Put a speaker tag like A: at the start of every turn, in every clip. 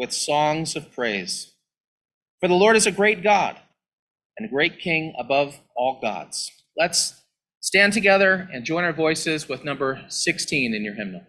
A: with songs of praise. For the Lord is a great God and a great King above all gods. Let's stand together and join our voices with number 16 in your hymnal.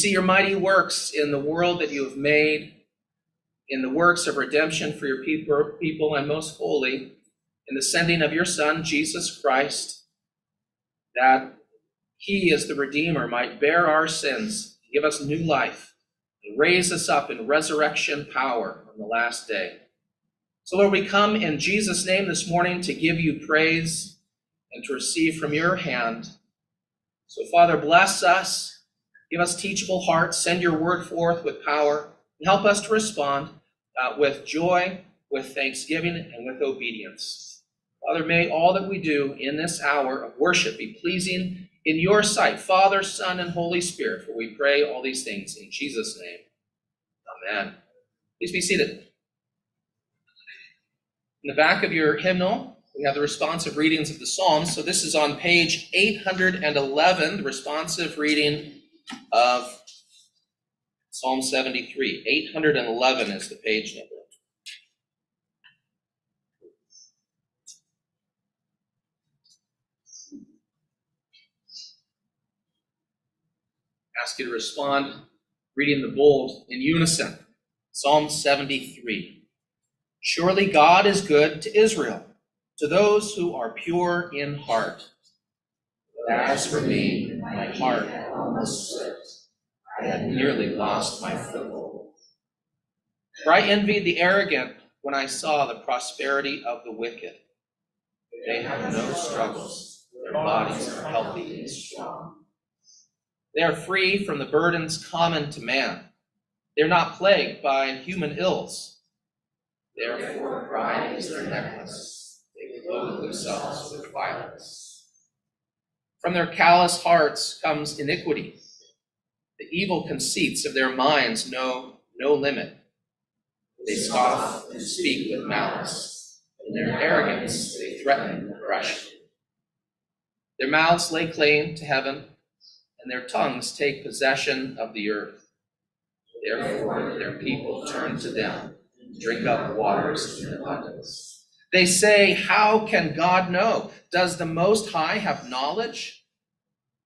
A: See your mighty works in the world that you have made, in the works of redemption for your people, and most holy, in the sending of your Son, Jesus Christ, that he, as the Redeemer, might bear our sins, give us new life, and raise us up in resurrection power on the last day. So, Lord, we come in Jesus' name this morning to give you praise and to receive from your hand. So, Father, bless us, give us teachable hearts, send your word forth with power, and help us to respond uh, with joy, with thanksgiving, and with obedience. Father, may all that we do in this hour of worship be pleasing in your sight, Father, Son, and Holy Spirit, for we pray all these things in Jesus' name. Amen. Please be seated. In the back of your hymnal, we have the responsive readings of the Psalms. So this is on page 811, the responsive reading of Psalm 73. 811 is the page number. Ask you to respond, reading the bold in unison. Psalm 73. Surely God is good to Israel, to those who are pure in heart. As for me, my heart almost slipped. I had nearly lost my foothold. For I envied the arrogant when I saw the prosperity of the wicked. They have no struggles, their bodies are healthy and strong. They are free from the burdens common to man. They're not plagued by human ills. Therefore, pride is their necklace. They clothe themselves with violence. From their callous hearts comes iniquity. The evil conceits of their minds know no limit. They scoff and speak with malice. In their arrogance, they threaten crush. Their mouths lay claim to heaven and their tongues take possession of the earth. Therefore, their people turn to them, drink up waters in abundance. They say, How can God know? Does the Most High have knowledge?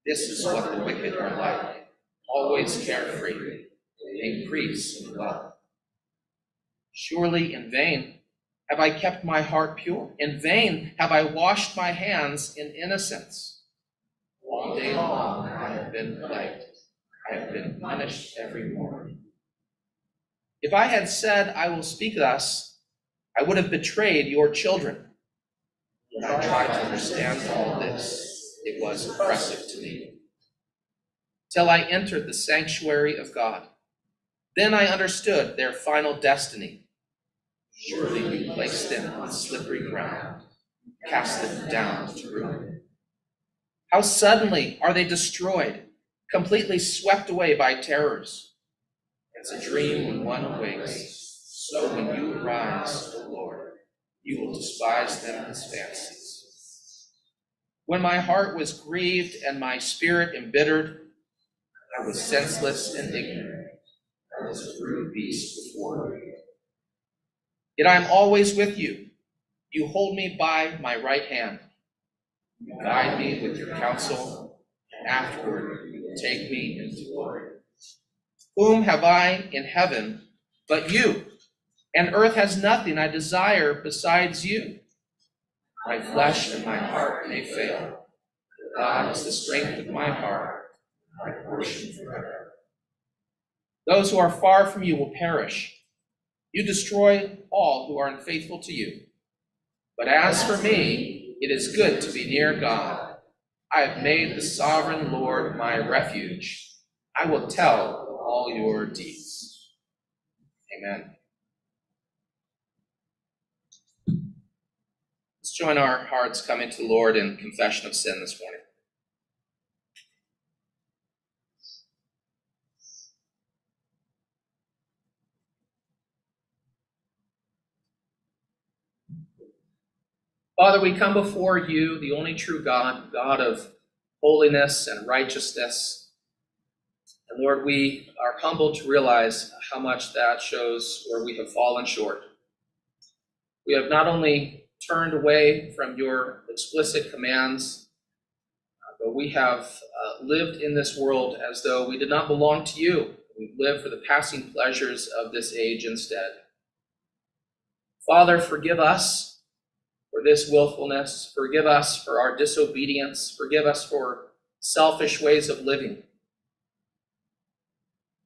A: This is what the wicked are like, always carefree, increase in wealth. Surely in vain have I kept my heart pure. In vain have I washed my hands in innocence. All day long I have been plagued. I have been punished every morning. If I had said, I will speak thus, I would have betrayed your children. When I tried to understand all this, it was oppressive to me. Till I entered the sanctuary of God. Then I understood their final destiny. Surely you placed them on slippery ground, cast them down to ruin. How suddenly are they destroyed, completely swept away by terrors. It's a dream when one awakes. So when you arise, O Lord, you will despise them as fancies. When my heart was grieved and my spirit embittered, I was senseless and ignorant. I was a rude beast before you. Yet I am always with you. You hold me by my right hand. You guide me with your counsel, and afterward you will take me into glory. Whom have I in heaven but you? And earth has nothing I desire besides you. My flesh and my heart may fail. But God is the strength of my heart, my portion forever. Those who are far from you will perish. You destroy all who are unfaithful to you. But as for me, it is good to be near God. I have made the sovereign Lord my refuge. I will tell all your deeds. Amen. Join our hearts coming to the Lord in confession of sin this morning. Father, we come before you, the only true God, God of holiness and righteousness. And Lord, we are humbled to realize how much that shows where we have fallen short. We have not only turned away from your explicit commands, uh, but we have uh, lived in this world as though we did not belong to you. We live for the passing pleasures of this age instead. Father, forgive us for this willfulness. Forgive us for our disobedience. Forgive us for selfish ways of living.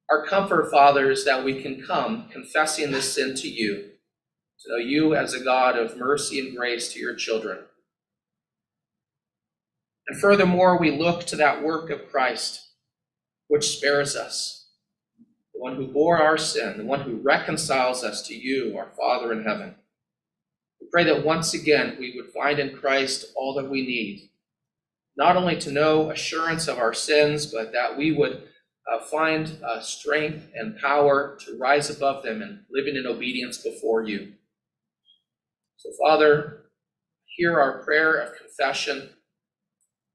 A: Our comfort, Father, is that we can come confessing this sin to you, to know you as a God of mercy and grace to your children. And furthermore, we look to that work of Christ, which spares us, the one who bore our sin, the one who reconciles us to you, our Father in heaven We pray that once again we would find in Christ all that we need, not only to know assurance of our sins, but that we would uh, find uh, strength and power to rise above them and living in obedience before you. So, Father, hear our prayer of confession.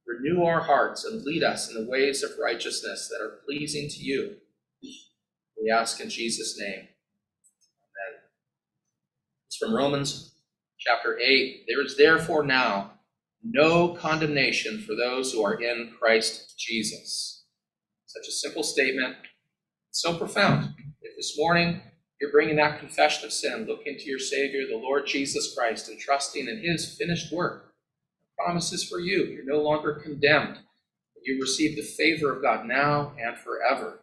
A: Renew our hearts and lead us in the ways of righteousness that are pleasing to you. We ask in Jesus' name. Amen. It's from Romans chapter 8 There is therefore now no condemnation for those who are in Christ Jesus. Such a simple statement, so profound. If this morning you're bringing that confession of sin, looking to your Savior, the Lord Jesus Christ, and trusting in His finished work, the promises for you, you're no longer condemned. you receive the favor of God now and forever.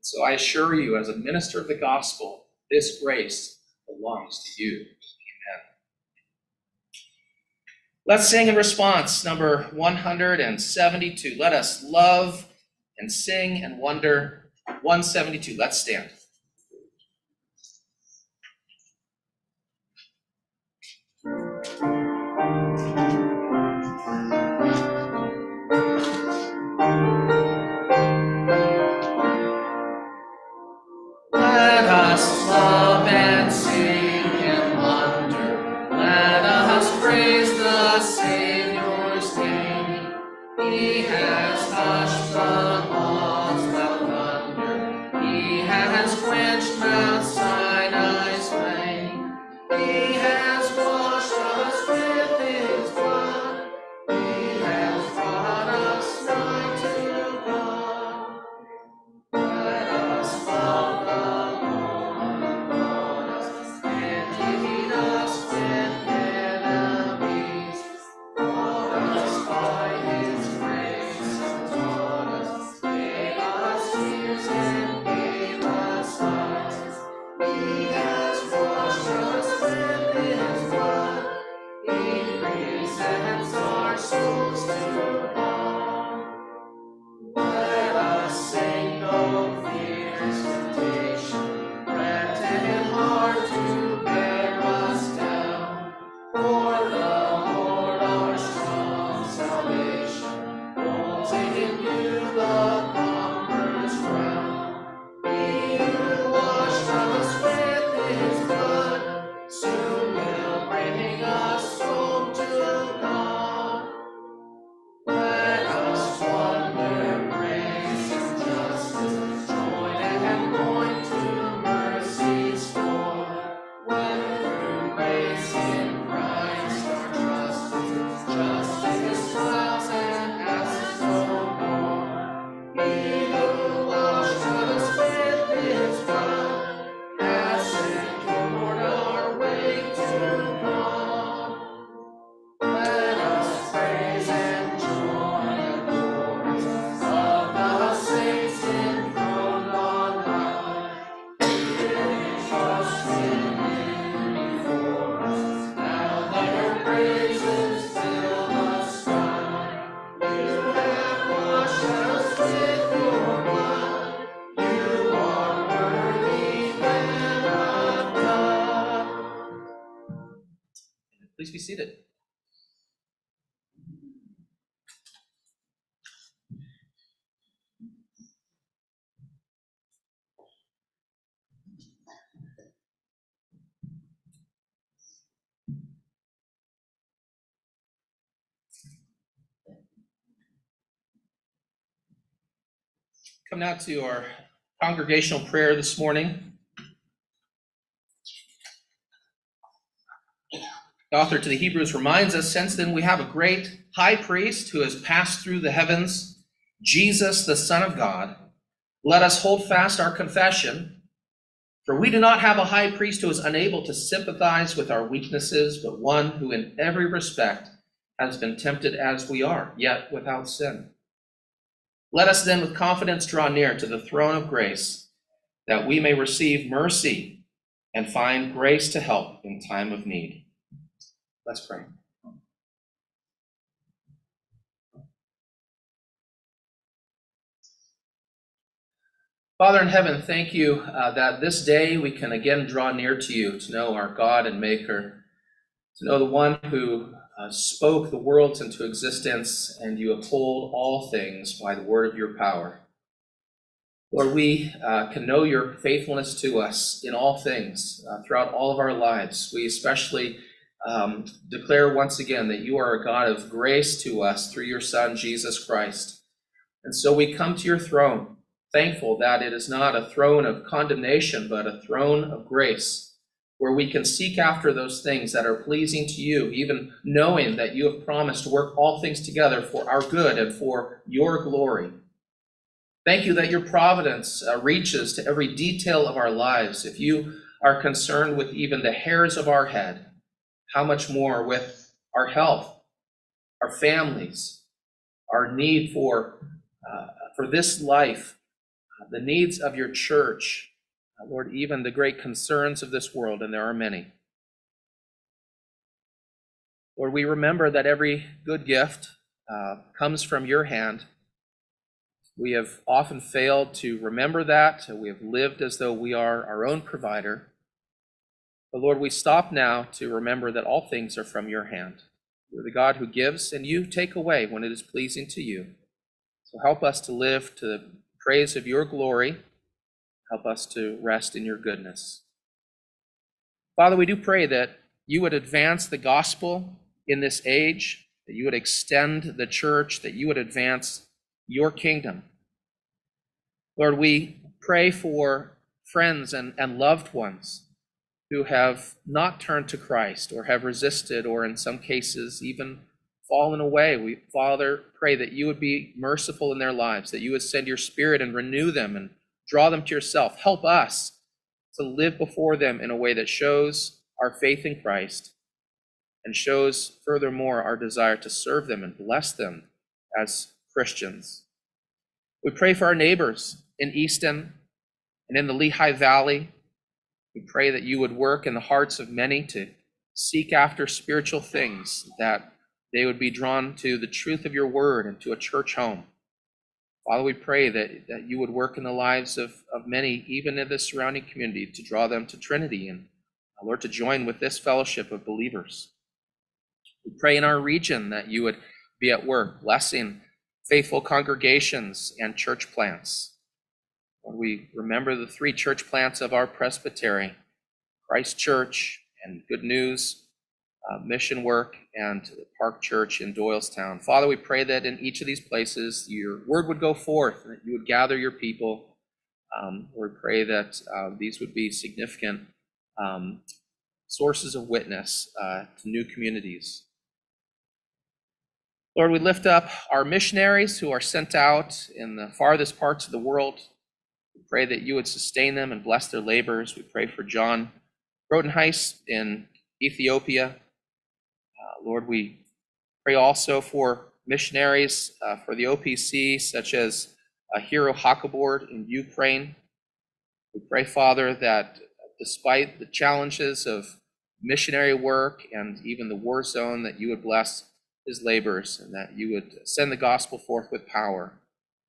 A: So I assure you, as a minister of the gospel, this grace belongs to you. Amen. Let's sing in response, number 172. Let us love and sing and wonder. 172. Let's stand. Come now to our congregational prayer this morning. The author to the Hebrews reminds us since then we have a great high priest who has passed through the heavens, Jesus, the Son of God. Let us hold fast our confession, for we do not have a high priest who is unable to sympathize with our weaknesses, but one who in every respect has been tempted as we are, yet without sin. Let us then with confidence draw near to the throne of grace, that we may receive mercy and find grace to help in time of need. Let's pray. Father in heaven, thank you uh, that this day we can again draw near to you to know our God and Maker, to know the one who uh, spoke the worlds into existence, and you uphold all things by the word of your power. Lord, we uh, can know your faithfulness to us in all things uh, throughout all of our lives. We especially um, declare once again that you are a God of grace to us through your Son, Jesus Christ. And so we come to your throne, thankful that it is not a throne of condemnation, but a throne of grace, where we can seek after those things that are pleasing to you, even knowing that you have promised to work all things together for our good and for your glory. Thank you that your providence uh, reaches to every detail of our lives. If you are concerned with even the hairs of our head, how much more with our health, our families, our need for, uh, for this life, uh, the needs of your church, Lord, even the great concerns of this world, and there are many. Lord, we remember that every good gift uh, comes from your hand. We have often failed to remember that. We have lived as though we are our own provider. But Lord, we stop now to remember that all things are from your hand. You're the God who gives, and you take away when it is pleasing to you. So help us to live to the praise of your glory. Help us to rest in your goodness. Father, we do pray that you would advance the gospel in this age, that you would extend the church, that you would advance your kingdom. Lord, we pray for friends and, and loved ones who have not turned to Christ or have resisted or in some cases even fallen away. We, Father, pray that you would be merciful in their lives, that you would send your spirit and renew them and draw them to yourself. Help us to live before them in a way that shows our faith in Christ and shows furthermore our desire to serve them and bless them as Christians. We pray for our neighbors in Easton and in the Lehigh Valley. We pray that you would work in the hearts of many to seek after spiritual things, that they would be drawn to the truth of your word and to a church home. Father, we pray that, that you would work in the lives of, of many, even in the surrounding community, to draw them to Trinity and, uh, Lord, to join with this fellowship of believers. We pray in our region that you would be at work, blessing faithful congregations and church plants. Lord, we remember the three church plants of our presbytery Christ Church and Good News uh, Mission Work and Park Church in Doylestown. Father, we pray that in each of these places your word would go forth and that you would gather your people. Um, we pray that uh, these would be significant um, sources of witness uh, to new communities. Lord, we lift up our missionaries who are sent out in the farthest parts of the world. We pray that you would sustain them and bless their labors. We pray for John Rodenheis in Ethiopia. Lord, we pray also for missionaries uh, for the OPC, such as uh, Heero Hacquebord in Ukraine. We pray, Father, that despite the challenges of missionary work and even the war zone, that you would bless his labors and that you would send the gospel forth with power.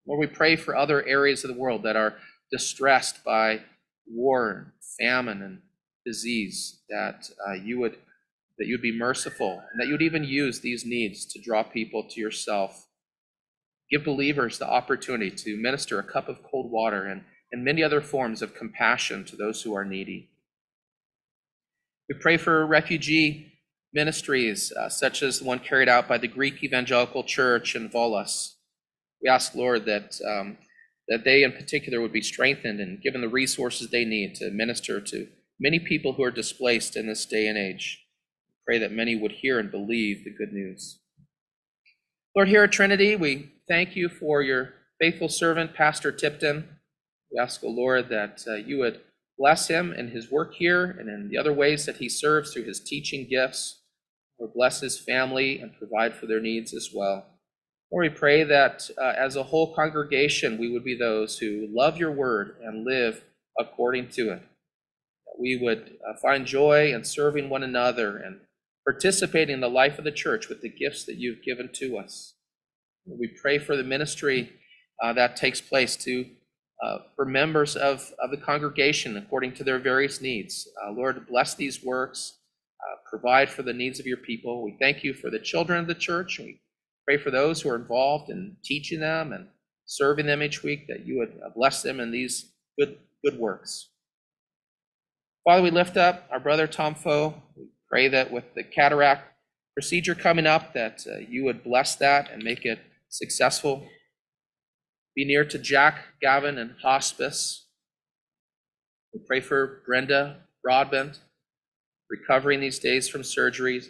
A: Lord, we pray for other areas of the world that are distressed by war, famine, and disease, that uh, you would that you would be merciful, and that you would even use these needs to draw people to yourself. Give believers the opportunity to minister a cup of cold water and, and many other forms of compassion to those who are needy. We pray for refugee ministries, uh, such as the one carried out by the Greek Evangelical Church in Volos. We ask, Lord, that, um, that they in particular would be strengthened and given the resources they need to minister to many people who are displaced in this day and age. Pray that many would hear and believe the good news. Lord, here at Trinity, we thank you for your faithful servant, Pastor Tipton. We ask, O Lord, that uh, you would bless him in his work here and in the other ways that he serves through his teaching gifts. Lord, bless his family and provide for their needs as well. Lord, we pray that uh, as a whole congregation, we would be those who love your word and live according to it. That we would uh, find joy in serving one another and participating in the life of the church with the gifts that you've given to us. We pray for the ministry uh, that takes place to uh, for members of, of the congregation according to their various needs. Uh, Lord, bless these works, uh, provide for the needs of your people. We thank you for the children of the church. We pray for those who are involved in teaching them and serving them each week that you would uh, bless them in these good good works. Father, we lift up our brother Tom Foe. We Pray that with the cataract procedure coming up, that uh, you would bless that and make it successful. Be near to Jack Gavin and hospice. We pray for Brenda Broadbent, recovering these days from surgeries.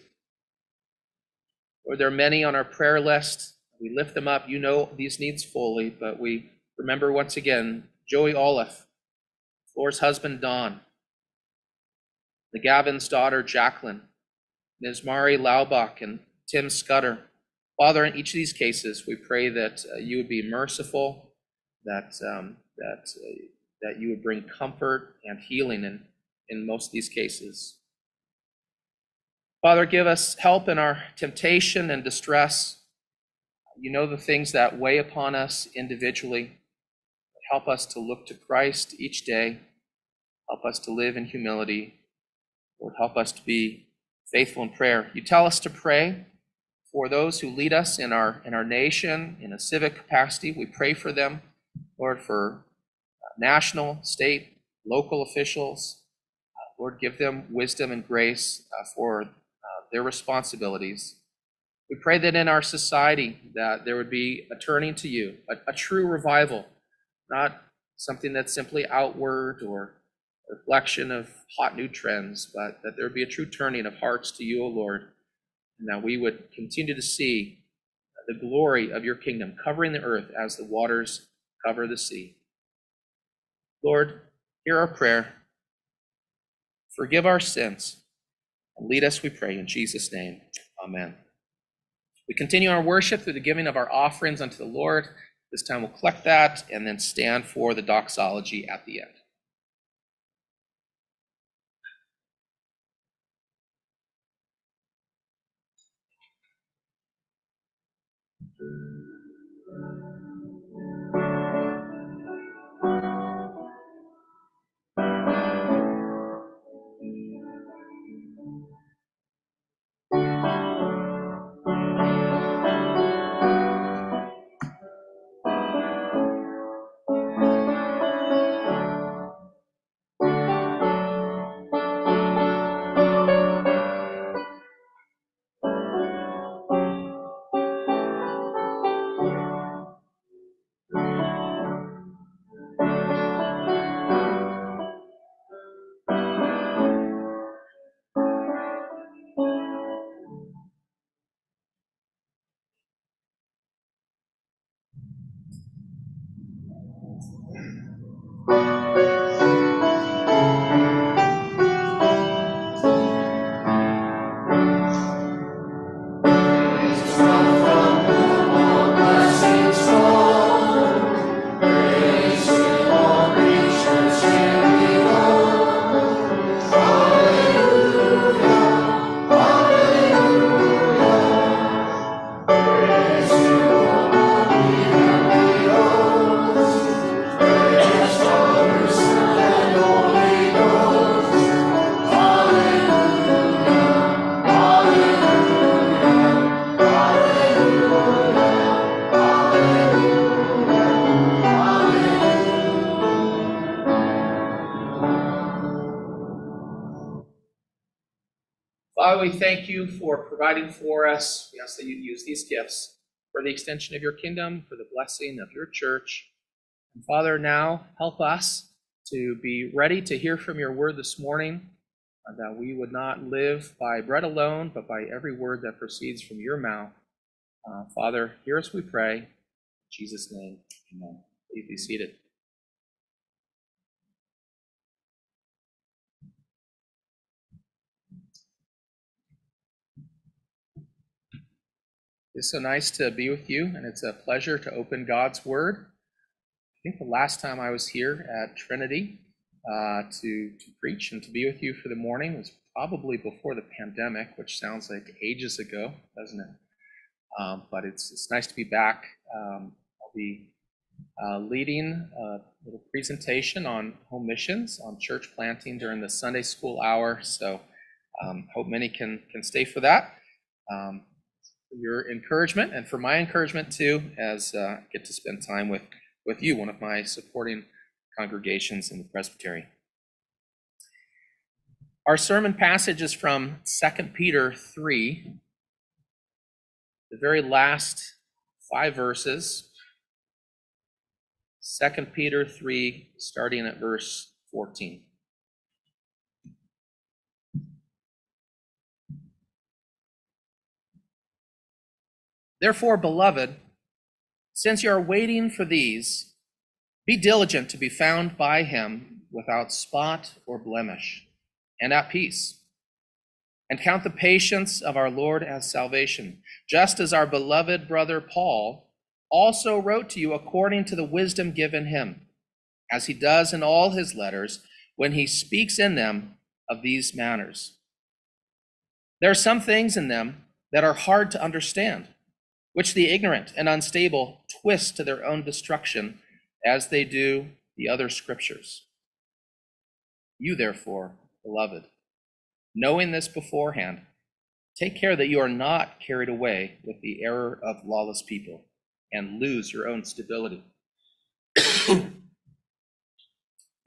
A: Lord, there are many on our prayer list. We lift them up. You know these needs fully, but we remember once again Joey Olive, Flora's husband Don, the Gavin's daughter, Jacqueline, Ms. Mari Laubach, and Tim Scudder. Father, in each of these cases, we pray that uh, you would be merciful, that, um, that, uh, that you would bring comfort and healing in, in most of these cases. Father, give us help in our temptation and distress. You know the things that weigh upon us individually. Help us to look to Christ each day. Help us to live in humility. Lord, help us to be faithful in prayer. You tell us to pray for those who lead us in our in our nation in a civic capacity. We pray for them, Lord, for uh, national, state, local officials. Uh, Lord, give them wisdom and grace uh, for their responsibilities. We pray that in our society that there would be a turning to you, a, a true revival, not something that's simply outward or reflection of hot new trends, but that there would be a true turning of hearts to you, O Lord, and that we would continue to see the glory of your kingdom covering the earth as the waters cover the sea. Lord, hear our prayer. Forgive our sins and lead us, we pray, in Jesus' name. Amen. We continue our worship through the giving of our offerings unto the Lord. This time we'll collect that and then stand for the doxology at the end. Providing for us. We ask that you use these gifts for the extension of your kingdom, for the blessing of your church. And Father, now help us to be ready to hear from your word this morning, uh, that we would not live by bread alone, but by every word that proceeds from your mouth. Uh, Father, hear us, we pray. In Jesus' name, amen. Please be seated. It's so nice to be with you, and it's a pleasure to open God's Word. I think the last time I was here at Trinity uh, to, to preach and to be with you for the morning was probably before the pandemic, which sounds like ages ago, doesn't it? Um, but it's, it's nice to be back. Um, I'll be uh, leading a little presentation on home missions, on church planting during the Sunday school hour. So um, hope many can, can stay for that. Um, your encouragement and for my encouragement too, as uh, I get to spend time with, with you, one of my supporting congregations in the presbytery. Our sermon passage is from 2 Peter 3, the very last five verses. 2 Peter 3, starting at verse 14. Therefore, beloved, since you are waiting for these, be diligent to be found by him without spot or blemish, and at peace, and count the patience of our Lord as salvation, just as our beloved brother Paul also wrote to you according to the wisdom given him, as he does in all his letters when he speaks in them of these matters. There are some things in them that are hard to understand, which the ignorant and unstable twist to their own destruction, as they do the other scriptures. You, therefore, beloved, knowing this beforehand, take care that you are not carried away with the error of lawless people and lose your own stability.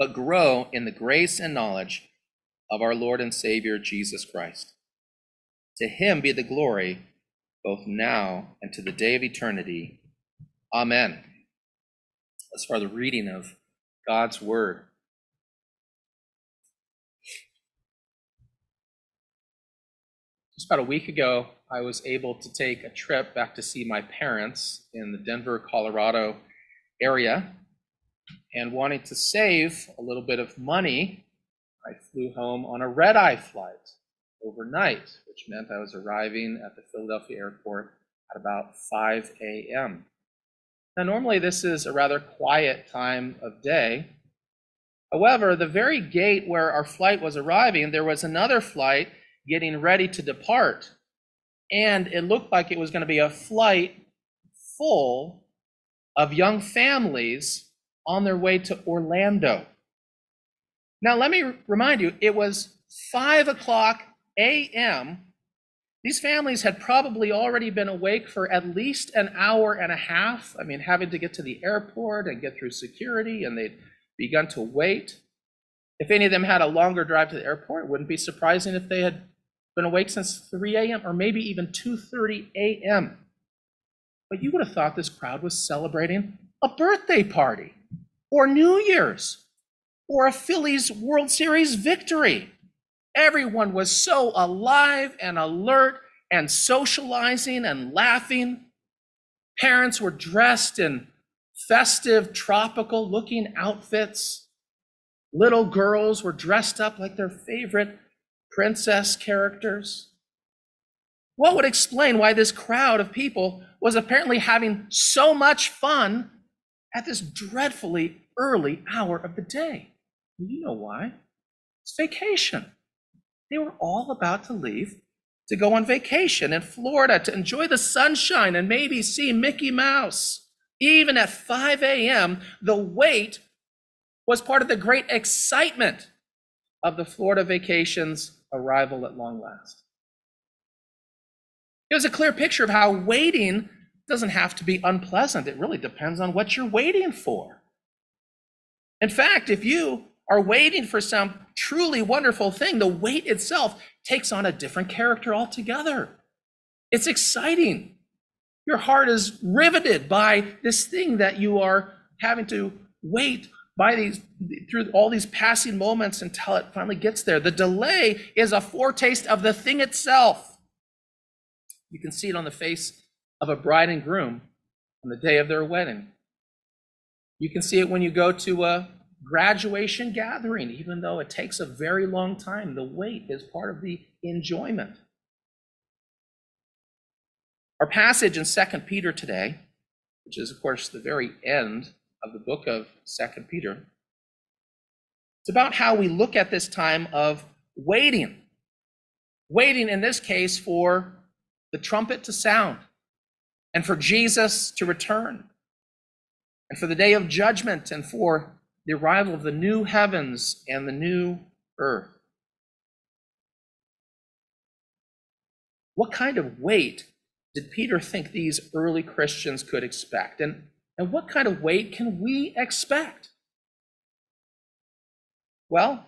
A: but grow in the grace and knowledge of our Lord and Savior Jesus Christ. To him be the glory both now and to the day of eternity. Amen. As far the reading of God's word. Just about a week ago, I was able to take a trip back to see my parents in the Denver, Colorado area. And wanting to save a little bit of money, I flew home on a red eye flight overnight, which meant I was arriving at the Philadelphia airport at about 5 a.m. Now, normally this is a rather quiet time of day. However, the very gate where our flight was arriving, there was another flight getting ready to depart. And it looked like it was going to be a flight full of young families on their way to Orlando. Now, let me remind you, it was 5 o'clock a.m. These families had probably already been awake for at least an hour and a half. I mean, having to get to the airport and get through security, and they'd begun to wait. If any of them had a longer drive to the airport, it wouldn't be surprising if they had been awake since 3 a.m. or maybe even 2:30 a.m. But you would have thought this crowd was celebrating a birthday party or New Year's or a Phillies World Series victory. Everyone was so alive and alert and socializing and laughing. Parents were dressed in festive, tropical looking outfits. Little girls were dressed up like their favorite princess characters. What would explain why this crowd of people was apparently having so much fun at this dreadfully early hour of the day? You know why? It's vacation. They were all about to leave to go on vacation in Florida to enjoy the sunshine and maybe see Mickey Mouse. Even at 5 a.m., the wait was part of the great excitement of the Florida vacation's arrival at long last. It was a clear picture of how waiting doesn't have to be unpleasant. It really depends on what you're waiting for. In fact, if you are waiting for some truly wonderful thing, the wait itself takes on a different character altogether. It's exciting. Your heart is riveted by this thing that you are having to wait by these through all these passing moments until it finally gets there. The delay is a foretaste of the thing itself. You can see it on the face of a bride and groom on the day of their wedding. You can see it when you go to a graduation gathering, even though it takes a very long time. The wait is part of the enjoyment. Our passage in Second Peter today, which is, of course, the very end of the book of Second Peter, it's about how we look at this time of waiting. Waiting, in this case, for the trumpet to sound and for Jesus to return and for the day of judgment and for the arrival of the new heavens and the new earth. What kind of wait did Peter think these early Christians could expect? And, and what kind of wait can we expect? Well,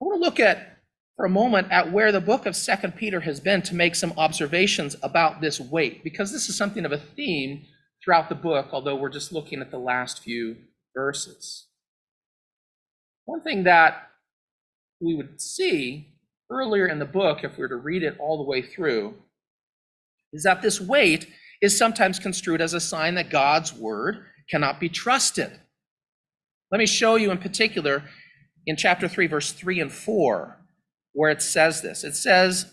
A: I want to look at for a moment at where the book of Second Peter has been to make some observations about this wait, because this is something of a theme throughout the book, although we're just looking at the last few verses. One thing that we would see earlier in the book, if we were to read it all the way through, is that this wait is sometimes construed as a sign that God's word cannot be trusted. Let me show you in particular in chapter 3, verse 3 and 4, where it says this. It says,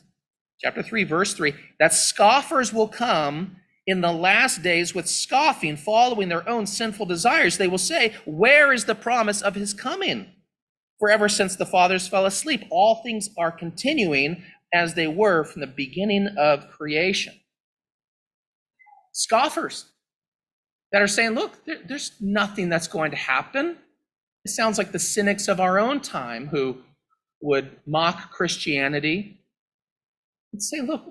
A: chapter 3, verse 3, that scoffers will come in the last days with scoffing, following their own sinful desires. They will say, Where is the promise of his coming? For ever since the fathers fell asleep, all things are continuing as they were from the beginning of creation. Scoffers that are saying, Look, there, there's nothing that's going to happen. It sounds like the cynics of our own time who would mock Christianity and say, Look,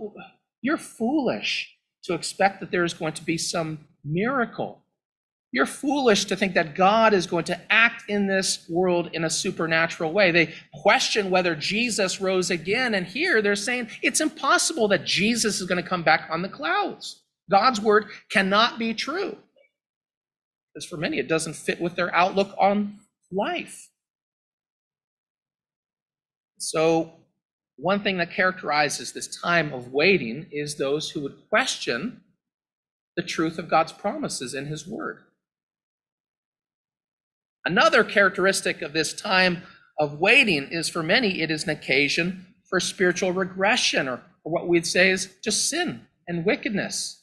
A: you're foolish to expect that there is going to be some miracle. You're foolish to think that God is going to act in this world in a supernatural way. They question whether Jesus rose again. And here they're saying it's impossible that Jesus is going to come back on the clouds. God's word cannot be true. Because for many, it doesn't fit with their outlook on life. So one thing that characterizes this time of waiting is those who would question the truth of God's promises in His Word. Another characteristic of this time of waiting is for many, it is an occasion for spiritual regression, or, or what we'd say is just sin and wickedness.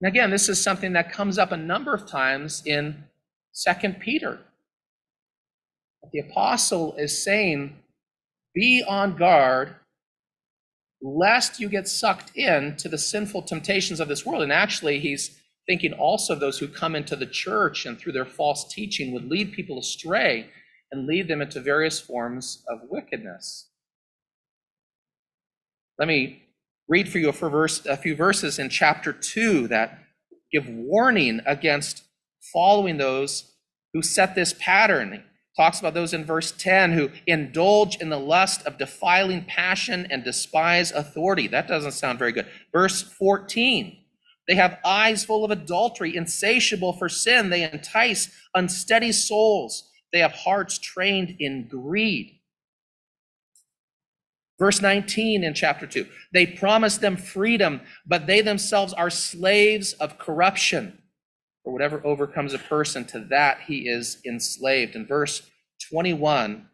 A: And again, this is something that comes up a number of times in Second Peter. The apostle is saying be on guard lest you get sucked into the sinful temptations of this world. And actually, he's thinking also those who come into the church and through their false teaching would lead people astray and lead them into various forms of wickedness. Let me read for you a few verses in chapter 2 that give warning against following those who set this pattern talks about those in verse 10 who indulge in the lust of defiling passion and despise authority. That doesn't sound very good. Verse 14 they have eyes full of adultery, insatiable for sin. They entice unsteady souls. They have hearts trained in greed. Verse 19 in chapter 2 they promise them freedom, but they themselves are slaves of corruption or whatever overcomes a person, to that he is enslaved. In verse 21,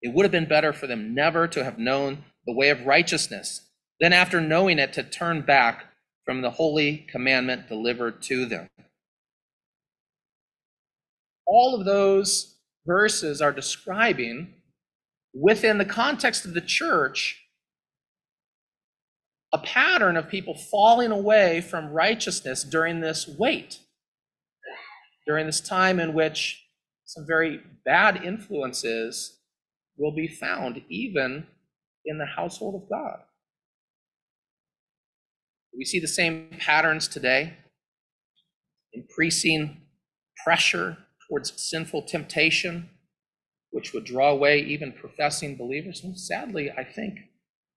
A: it would have been better for them never to have known the way of righteousness than after knowing it to turn back from the holy commandment delivered to them. All of those verses are describing, within the context of the church, a pattern of people falling away from righteousness during this wait, during this time in which some very bad influences will be found even in the household of God. We see the same patterns today increasing pressure towards sinful temptation, which would draw away even professing believers. And sadly, I think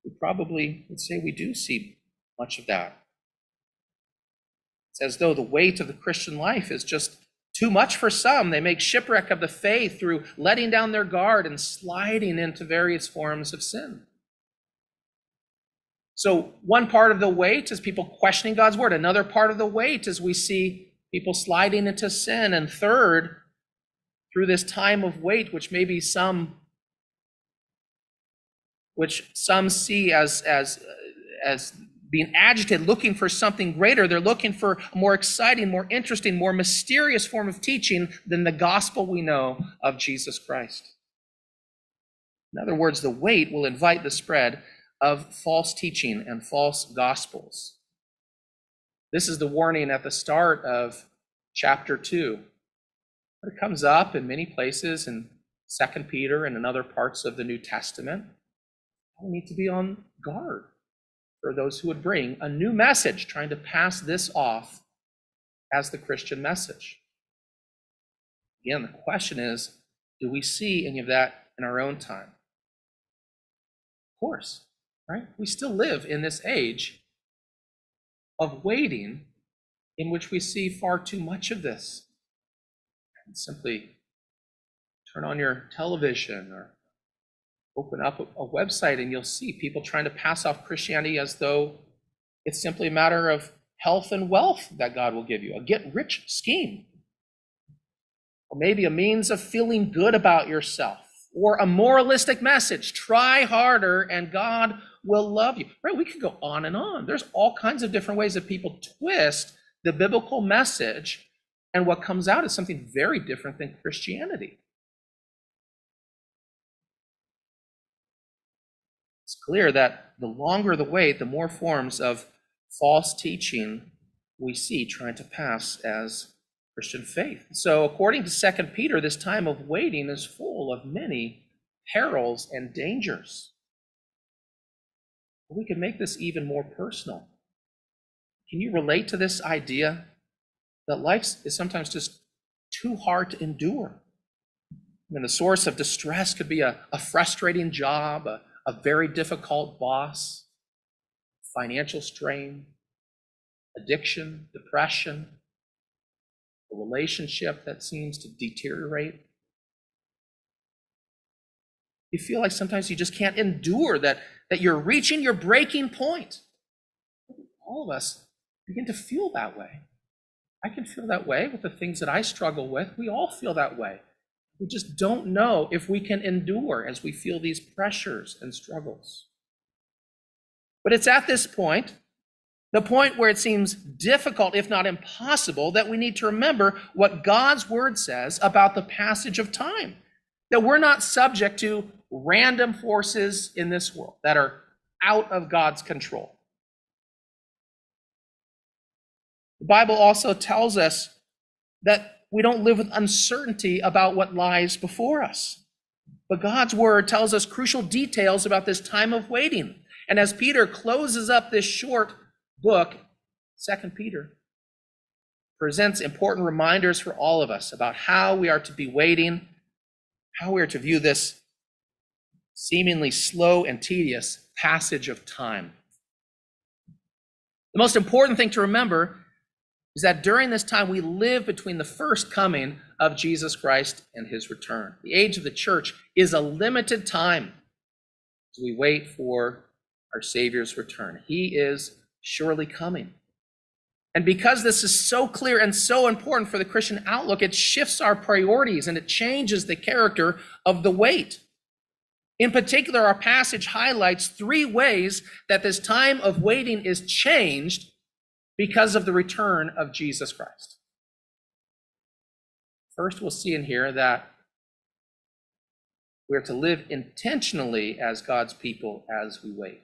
A: we probably would say we do see much of that. It's as though the weight of the Christian life is just too much for some. They make shipwreck of the faith through letting down their guard and sliding into various forms of sin. So, one part of the wait is people questioning God's word. Another part of the wait is we see people sliding into sin. And third, through this time of wait, which maybe some which some see as, as, as being agitated, looking for something greater. They're looking for a more exciting, more interesting, more mysterious form of teaching than the gospel we know of Jesus Christ. In other words, the wait will invite the spread of false teaching and false gospels. This is the warning at the start of chapter 2. It comes up in many places in Second Peter and in other parts of the New Testament. We need to be on guard for those who would bring a new message, trying to pass this off as the Christian message. Again, the question is do we see any of that in our own time? Of course, right? We still live in this age of waiting in which we see far too much of this. And simply turn on your television or open up a, a website and you'll see people trying to pass off Christianity as though it's simply a matter of health and wealth that God will give you, a get rich scheme. Or maybe a means of feeling good about yourself or a moralistic message. Try harder and God will love you. Right? We could go on and on. There's all kinds of different ways that people twist the biblical message, and what comes out is something very different than Christianity. It's clear that the longer the wait, the more forms of false teaching we see trying to pass as Christian faith. So, according to Second Peter, this time of waiting is full of many perils and dangers. We can make this even more personal. Can you relate to this idea that life is sometimes just too hard to endure? I mean, the source of distress could be a, a frustrating job, a, a very difficult boss, financial strain, addiction, depression, a relationship that seems to deteriorate. You feel like sometimes you just can't endure that, that you're reaching your breaking point. All of us begin to feel that way. I can feel that way with the things that I struggle with. We all feel that way. We just don't know if we can endure as we feel these pressures and struggles. But it's at this point the point where it seems difficult, if not impossible, that we need to remember what God's word says about the passage of time. That we're not subject to random forces in this world that are out of God's control. The Bible also tells us that we don't live with uncertainty about what lies before us. But God's word tells us crucial details about this time of waiting. And as Peter closes up this short book, Second Peter, presents important reminders for all of us about how we are to be waiting, how we are to view this seemingly slow and tedious passage of time. The most important thing to remember is that during this time we live between the first coming of Jesus Christ and his return. The age of the church is a limited time as we wait for our Savior's return. He is surely coming. And because this is so clear and so important for the Christian outlook, it shifts our priorities and it changes the character of the wait. In particular, our passage highlights three ways that this time of waiting is changed because of the return of Jesus Christ. First, we'll see in here that we are to live intentionally as God's people as we wait.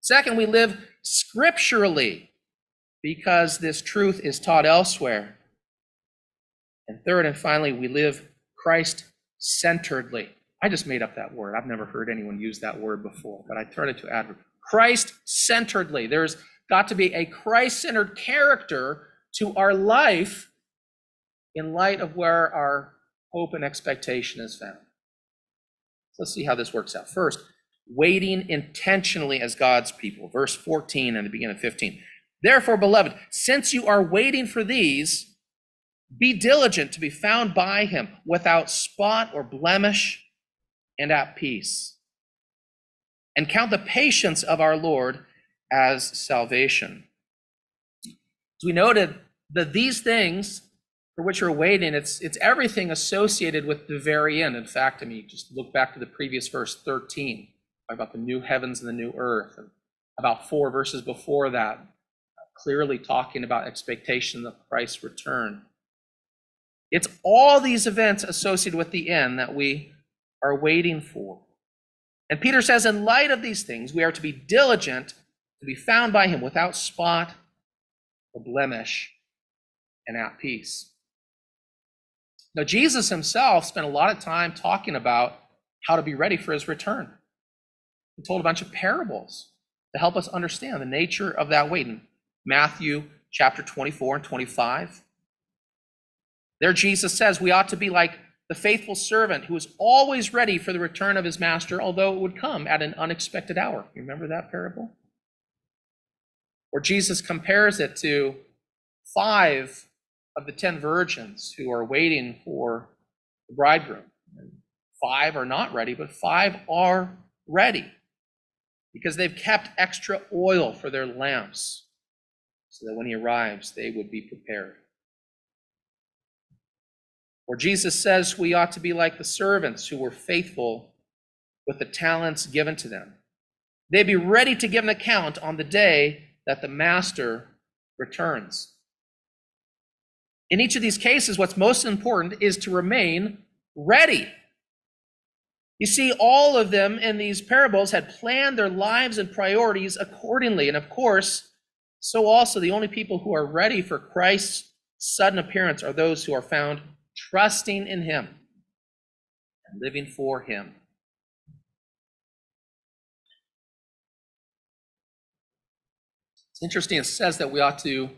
A: Second, we live scripturally because this truth is taught elsewhere. And third and finally, we live Christ centeredly. I just made up that word. I've never heard anyone use that word before, but I turned it to adverb. Christ centeredly. There's got to be a Christ centered character to our life in light of where our hope and expectation is found. So let's see how this works out. First, waiting intentionally as God's people. Verse 14 and the beginning of 15. Therefore, beloved, since you are waiting for these, be diligent to be found by him without spot or blemish and at peace. And count the patience of our Lord as salvation. As we noted, that these things for which you're waiting, it's, it's everything associated with the very end. In fact, I mean, just look back to the previous verse 13 about the new heavens and the new earth, and about four verses before that, clearly talking about expectation of Christ's return. It's all these events associated with the end that we are waiting for. And Peter says, in light of these things, we are to be diligent to be found by him without spot or blemish and at peace. Now, Jesus himself spent a lot of time talking about how to be ready for his return. He told a bunch of parables to help us understand the nature of that waiting. Matthew chapter 24 and 25. There, Jesus says we ought to be like the faithful servant who is always ready for the return of his master, although it would come at an unexpected hour. You remember that parable? Or Jesus compares it to five of the ten virgins who are waiting for the bridegroom. Five are not ready, but five are ready because they've kept extra oil for their lamps so that when he arrives, they would be prepared. Or Jesus says we ought to be like the servants who were faithful with the talents given to them. They'd be ready to give an account on the day that the master returns. In each of these cases, what's most important is to remain ready. You see, all of them in these parables had planned their lives and priorities accordingly. And of course, so also the only people who are ready for Christ's sudden appearance are those who are found trusting in Him and living for Him. It's interesting, it says that we ought to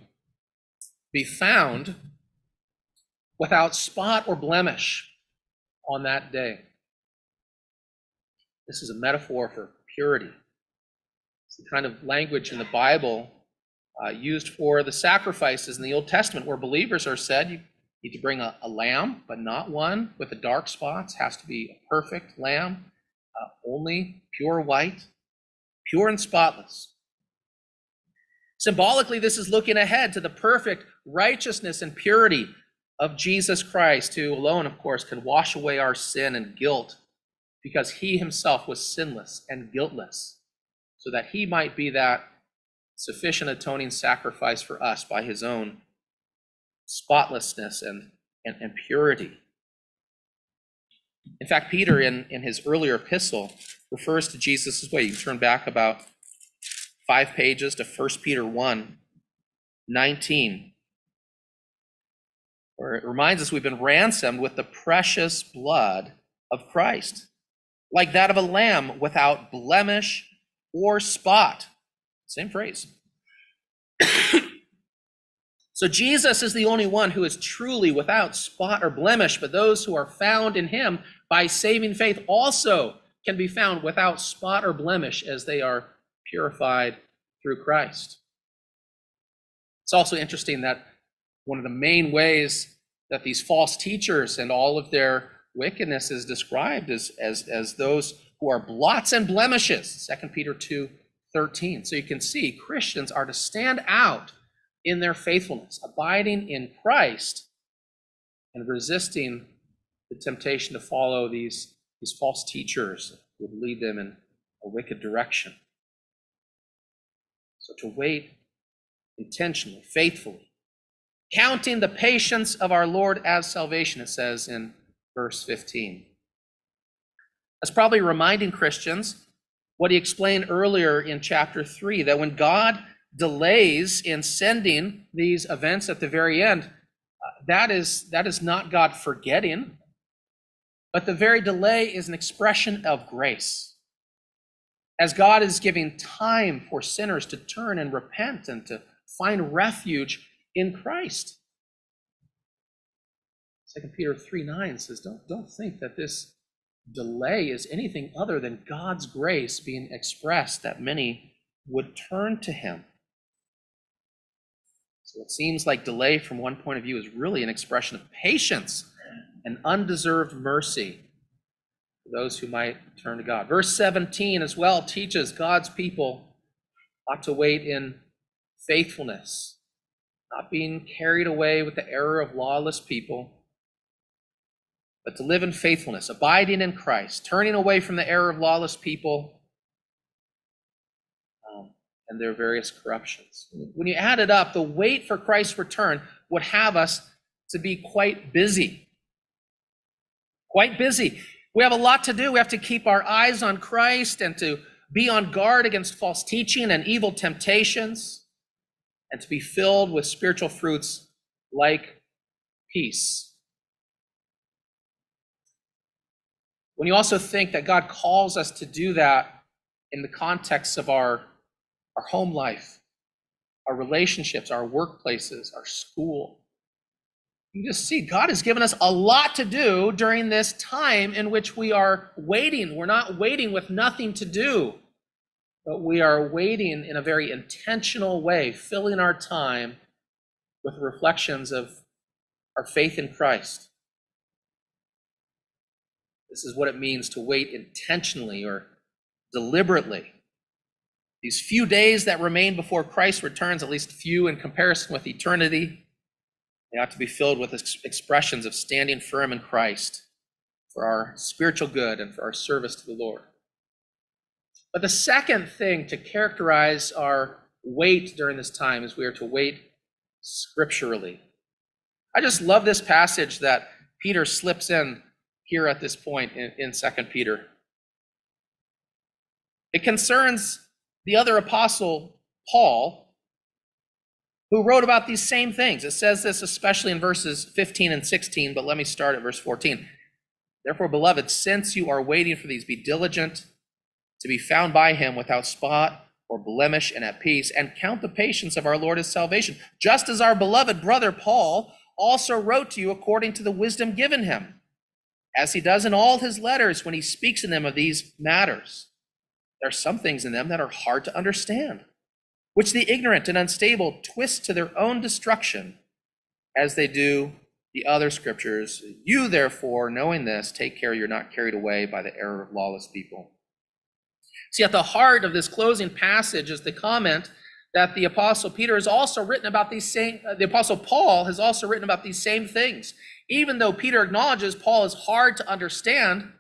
A: be found without spot or blemish on that day. This is a metaphor for purity. It's the kind of language in the Bible uh, used for the sacrifices in the Old Testament, where believers are said you need to bring a, a lamb, but not one with the dark spots. Has to be a perfect lamb, uh, only pure white, pure and spotless. Symbolically, this is looking ahead to the perfect righteousness and purity of Jesus Christ, who alone, of course, can wash away our sin and guilt because he himself was sinless and guiltless, so that he might be that sufficient atoning sacrifice for us by his own spotlessness and, and, and purity. In fact, Peter, in, in his earlier epistle, refers to Jesus way. You turn back about five pages to 1 Peter 1 19, where it reminds us we've been ransomed with the precious blood of Christ, like that of a lamb without blemish or spot. Same phrase. so Jesus is the only one who is truly without spot or blemish, but those who are found in him by saving faith also can be found without spot or blemish as they are purified through Christ. It's also interesting that one of the main ways that these false teachers and all of their wickedness is described as, as, as those who are blots and blemishes, 2 Peter 2 13. So you can see Christians are to stand out in their faithfulness, abiding in Christ and resisting the temptation to follow these, these false teachers would lead them in a wicked direction. So to wait intentionally, faithfully, counting the patience of our Lord as salvation, it says in verse 15. That's probably reminding Christians what he explained earlier in chapter 3 that when God delays in sending these events at the very end, uh, that is, that is not God forgetting, but the very delay is an expression of grace. As God is giving time for sinners to turn and repent and to find refuge in Christ. 2 Peter 3 9 says, don't, don't think that this delay is anything other than God's grace being expressed that many would turn to Him. So it seems like delay from one point of view is really an expression of patience and undeserved mercy for those who might turn to God. Verse 17 as well teaches God's people ought to wait in faithfulness, not being carried away with the error of lawless people but to live in faithfulness, abiding in Christ, turning away from the error of lawless people and their various corruptions. When you add it up, the wait for Christ's return would have us to be quite busy. Quite busy. We have a lot to do. We have to keep our eyes on Christ and to be on guard against false teaching and evil temptations, and to be filled with spiritual fruits like peace When you also think that God calls us to do that in the context of our, our home life, our relationships, our workplaces, our school, you just see God has given us a lot to do during this time in which we are waiting. We're not waiting with nothing to do, but we are waiting in a very intentional way, filling our time with reflections of our faith in Christ. This is what it means to wait intentionally or deliberately. These few days that remain before Christ returns, at least few in comparison with eternity, They ought to be filled with expressions of standing firm in Christ for our spiritual good and for our service to the Lord. But the second thing to characterize our wait during this time is we are to wait scripturally. I just love this passage that Peter slips in here at this point in, in 2 Peter. It concerns the other apostle, Paul, who wrote about these same things. It says this especially in verses 15 and 16, but let me start at verse 14. Therefore, beloved, since you are waiting for these, be diligent to be found by him without spot or blemish and at peace, and count the patience of our Lord as salvation, just as our beloved brother Paul also wrote to you according to the wisdom given him, as he does in all his letters when he speaks in them of these matters. There are some things in them that are hard to understand, which the ignorant and unstable twist to their own destruction, as they do the other scriptures. You, therefore, knowing this, take care you're not carried away by the error of lawless people. See, at the heart of this closing passage is the comment that the apostle Peter has also written about these same, uh, the apostle Paul has also written about these same things. Even though Peter acknowledges Paul is hard to understand,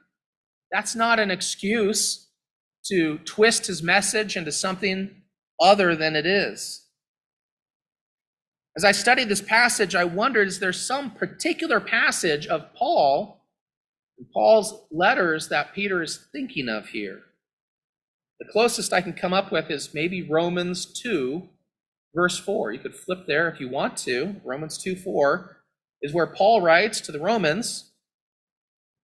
A: that's not an excuse to twist his message into something other than it is. As I studied this passage, I wondered is there some particular passage of Paul, Paul's letters, that Peter is thinking of here? The closest I can come up with is maybe Romans 2, verse 4. You could flip there if you want to. Romans 2 4 is where Paul writes to the Romans,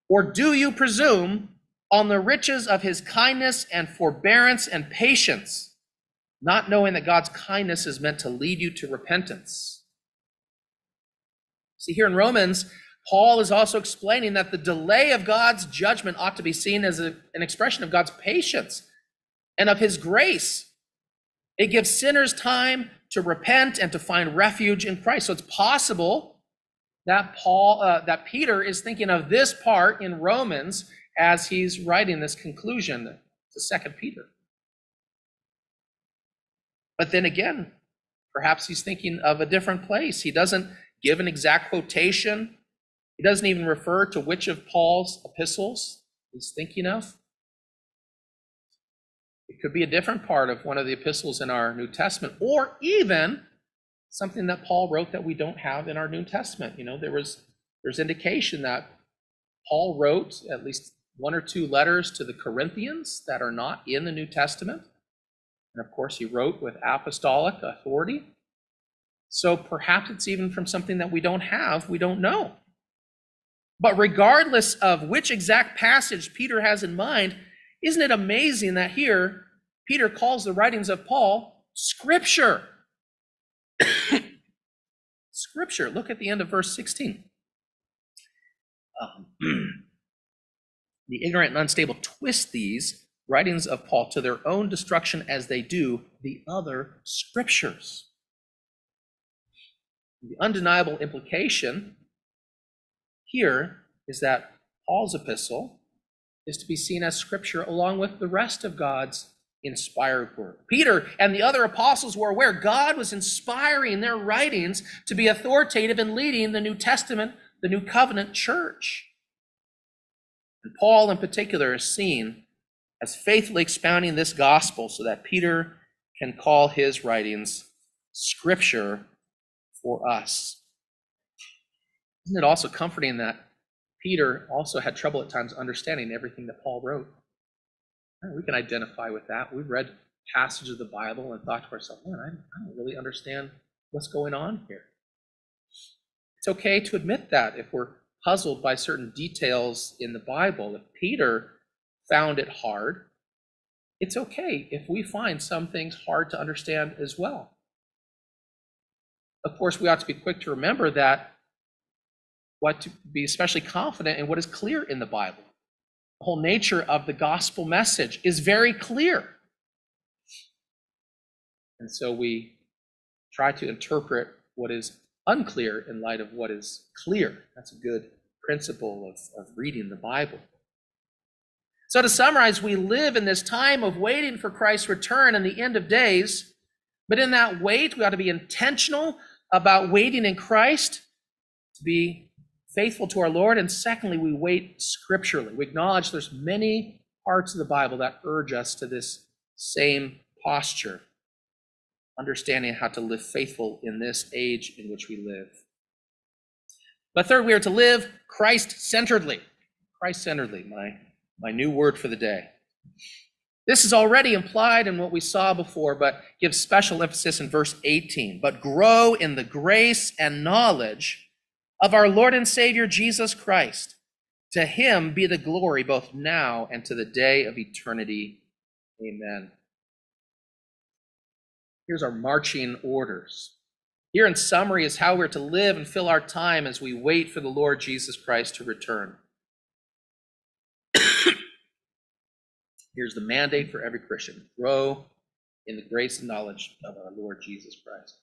A: Or do you presume on the riches of his kindness and forbearance and patience? not knowing that God's kindness is meant to lead you to repentance. See, here in Romans, Paul is also explaining that the delay of God's judgment ought to be seen as a, an expression of God's patience and of his grace. It gives sinners time to repent and to find refuge in Christ. So it's possible that Paul, uh, that Peter is thinking of this part in Romans as he's writing this conclusion to Second Peter. But then again, perhaps he's thinking of a different place. He doesn't give an exact quotation, he doesn't even refer to which of Paul's epistles he's thinking of. It could be a different part of one of the epistles in our New Testament, or even something that Paul wrote that we don't have in our New Testament. You know, there was there's indication that Paul wrote at least one or two letters to the Corinthians that are not in the New Testament. And of course, he wrote with apostolic authority. So perhaps it's even from something that we don't have, we don't know. But regardless of which exact passage Peter has in mind, isn't it amazing that here Peter calls the writings of Paul scripture? scripture. Look at the end of verse 16. Um, the ignorant and unstable twist these writings of Paul to their own destruction as they do the other scriptures. The undeniable implication here is that Paul's epistle is to be seen as scripture along with the rest of God's inspired word. Peter and the other apostles were aware God was inspiring their writings to be authoritative in leading the New Testament, the New Covenant church. And Paul, in particular, is seen as faithfully expounding this gospel so that Peter can call his writings scripture for us. Isn't it also comforting that Peter also had trouble at times understanding everything that Paul wrote? We can identify with that. We've read passages of the Bible and thought to ourselves, man, I, don't really understand what's going on here. It's okay to admit that if we're puzzled by certain details in the Bible. If Peter found it hard, it's okay if we find some things hard to understand as well. Of course, we ought to be quick to remember that what to be especially confident in what is clear in the Bible. The whole nature of the gospel message is very clear. And so we try to interpret what is unclear in light of what is clear. That's a good principle of, of reading the Bible. So, to summarize, we live in this time of waiting for Christ's return and the end of days. But in that wait, we ought to be intentional about waiting in Christ to be faithful to our Lord. And secondly, we wait scripturally. We acknowledge there's many parts of the Bible that urge us to this same posture, understanding how to live faithful in this age in which we live. But third, we are to live Christ centeredly. Christ centeredly, my, my new word for the day. This is already implied in what we saw before, but gives special emphasis in verse 18. But grow in the grace and knowledge of our Lord and Savior Jesus Christ. To him be the glory both now and to the day of eternity. Amen. Here's our marching orders. Here, in summary, is how we're to live and fill our time as we wait for the Lord Jesus Christ to return. Here's the mandate for every Christian grow in the grace and knowledge of our Lord Jesus Christ.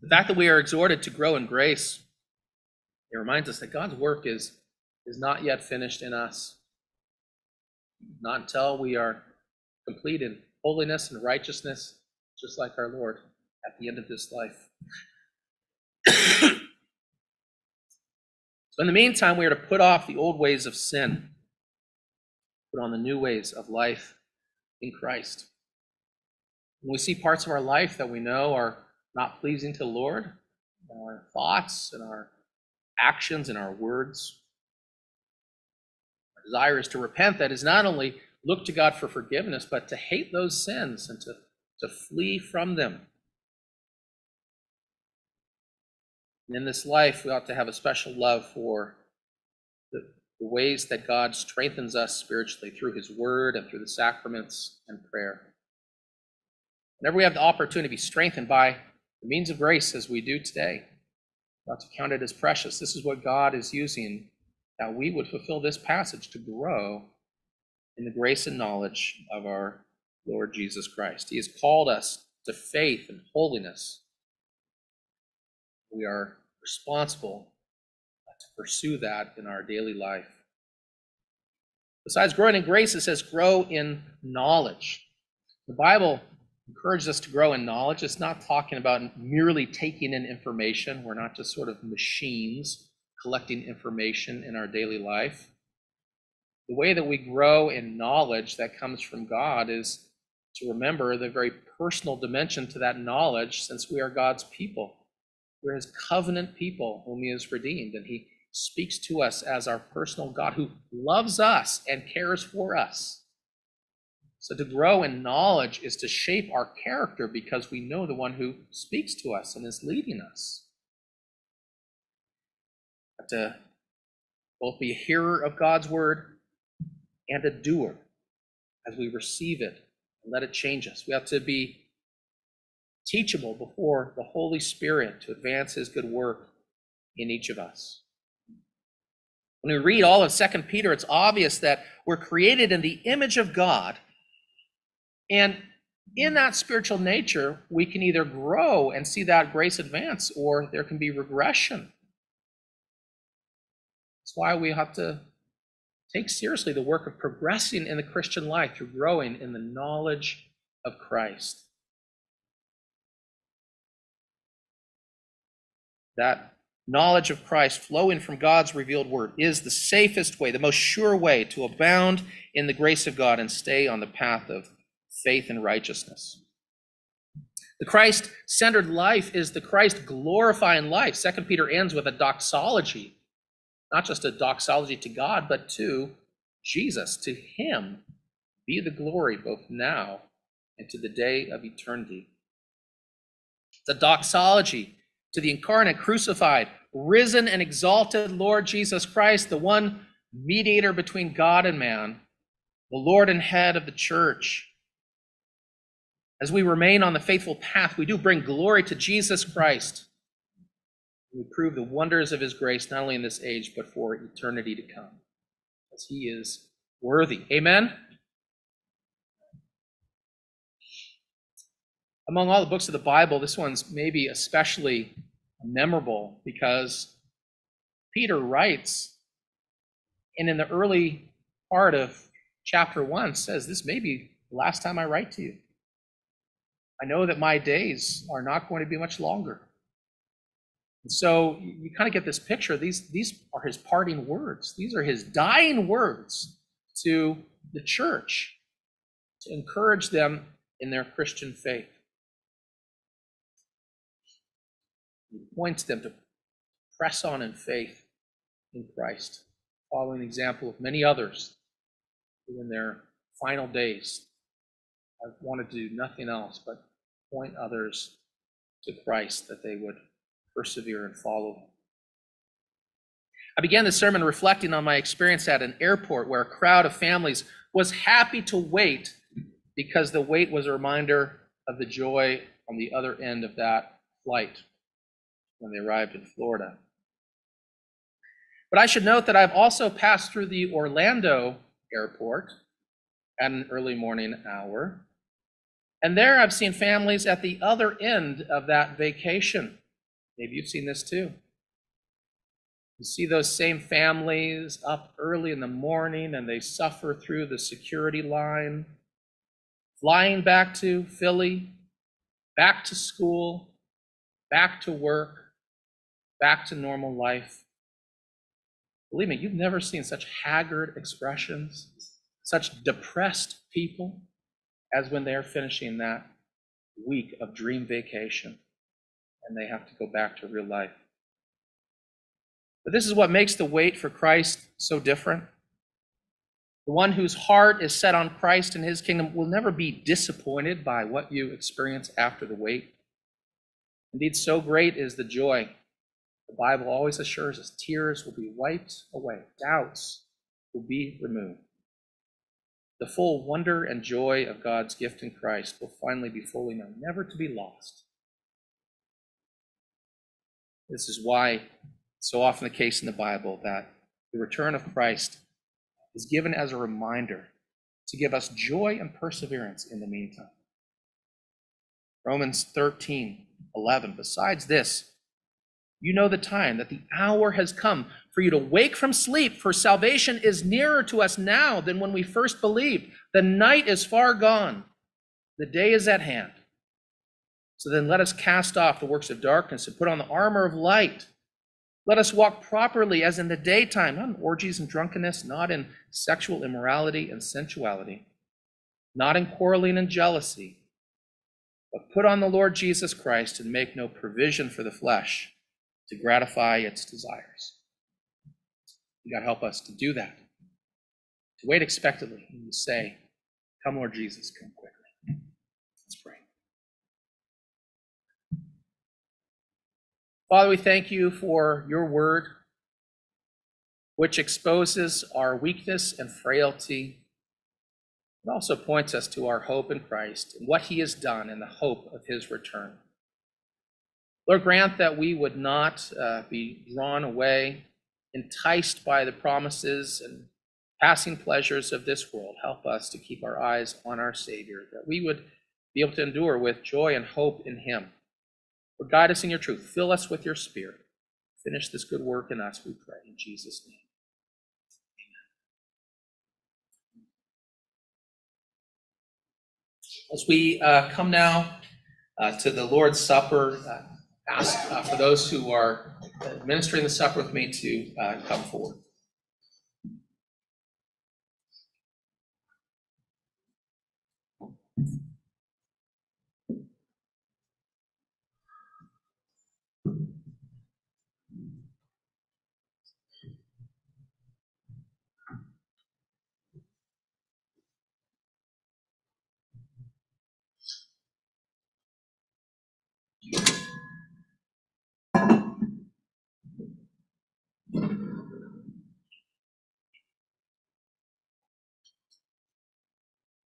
A: The fact that we are exhorted to grow in grace, it reminds us that God's work is, is not yet finished in us. Not until we are complete in holiness and righteousness, just like our Lord at the end of this life. So in the meantime, we are to put off the old ways of sin, put on the new ways of life in Christ. When we see parts of our life that we know are not pleasing to the Lord, our thoughts and our actions and our words, our desire is to repent. That is not only look to God for forgiveness, but to hate those sins and to, to flee from them in this life, we ought to have a special love for the, the ways that God strengthens us spiritually through His Word and through the sacraments and prayer. Whenever we have the opportunity to be strengthened by the means of grace as we do today, we ought to count it as precious. This is what God is using that we would fulfill this passage to grow in the grace and knowledge of our Lord Jesus Christ. He has called us to faith and holiness we are responsible uh, to pursue that in our daily life. Besides growing in grace, it says grow in knowledge. The Bible encourages us to grow in knowledge. It's not talking about merely taking in information. We're not just sort of machines collecting information in our daily life. The way that we grow in knowledge that comes from God is to remember the very personal dimension to that knowledge since we are God's people. We're his covenant people whom he has redeemed, and he speaks to us as our personal God who loves us and cares for us. So to grow in knowledge is to shape our character because we know the one who speaks to us and is leading us. To both be a hearer of God's word and a doer as we receive it and let it change us. We have to be teachable before the Holy Spirit to advance his good work in each of us. When we read all of Second Peter, it's obvious that we're created in the image of God. And in that spiritual nature, we can either grow and see that grace advance, or there can be regression. That's why we have to take seriously the work of progressing in the Christian life through growing in the knowledge of Christ. that knowledge of Christ flowing from God's revealed word is the safest way, the most sure way to abound in the grace of God and stay on the path of faith and righteousness. The Christ centered life is the Christ glorifying life. Second Peter ends with a doxology, not just a doxology to God, but to Jesus. To him be the glory both now and to the day of eternity. The doxology to the incarnate, crucified, risen, and exalted Lord Jesus Christ, the one mediator between God and man, the Lord and head of the church. As we remain on the faithful path, we do bring glory to Jesus Christ. We prove the wonders of his grace, not only in this age, but for eternity to come, as he is worthy. Amen. among all the books of the Bible, this one's maybe especially memorable because Peter writes, and in the early part of chapter one says, This may be the last time I write to you. I know that my days are not going to be much longer. So you kind of get this picture. These, these are his parting words, these are his dying words to the church to encourage them in their Christian faith. He points them to press on in faith in Christ, following the example of many others who, in their final days, have wanted to do nothing else but point others to Christ that they would persevere and follow him. I began the sermon reflecting on my experience at an airport where a crowd of families was happy to wait because the wait was a reminder of the joy on the other end of that flight when they arrived in Florida. But I should note that I've also passed through the Orlando airport at an early morning hour. And there I've seen families at the other end of that vacation. Maybe you've seen this too. You see those same families up early in the morning and they suffer through the security line, flying back to Philly, back to school, back to work, back to normal life. Believe me, you've never seen such haggard expressions, such depressed people as when they're finishing that week of dream vacation and they have to go back to real life. But this is what makes the wait for Christ so different. The one whose heart is set on Christ and his kingdom will never be disappointed by what you experience after the wait. Indeed, so great is the joy. The Bible always assures us tears will be wiped away, doubts will be removed. The full wonder and joy of God's gift in Christ will finally be fully known, never to be lost. This is why it's so often the case in the Bible that the return of Christ is given as a reminder to give us joy and perseverance in the meantime. Romans 13, 11. Besides this, you know the time that the hour has come for you to wake from sleep, for salvation is nearer to us now than when we first believed. The night is far gone, the day is at hand. So then let us cast off the works of darkness and put on the armor of light. Let us walk properly as in the daytime, not in orgies and drunkenness, not in sexual immorality and sensuality, not in quarreling and jealousy, but put on the Lord Jesus Christ and make no provision for the flesh to gratify its desires. To help us to do that, to wait expectantly and to say, Come, Lord Jesus, come quickly. Let's pray. Father, we thank you for your word, which exposes our weakness and frailty. It also points us to our hope in Christ and what he has done and the hope of his return. Lord, grant that we would not uh, be drawn away, enticed by the promises and passing pleasures of this world. Help us to keep our eyes on our Savior, that we would be able to endure with joy and hope in him. Lord, guide us in your truth. Fill us with your spirit. Finish this good work in us, we pray. In Jesus' name. As we uh, come now uh, to the Lord's Supper, uh, ask uh, for those who are administering the supper with me to uh, come forward.